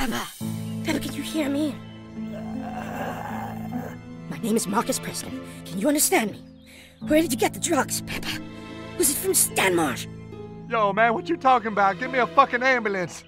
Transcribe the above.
Peppa, Peppa, can you hear me? My name is Marcus Preston. Can you understand me? Where did you get the drugs, Peppa? Was it from Stan Marsh? Yo, man, what you talking about? Give me a fucking ambulance.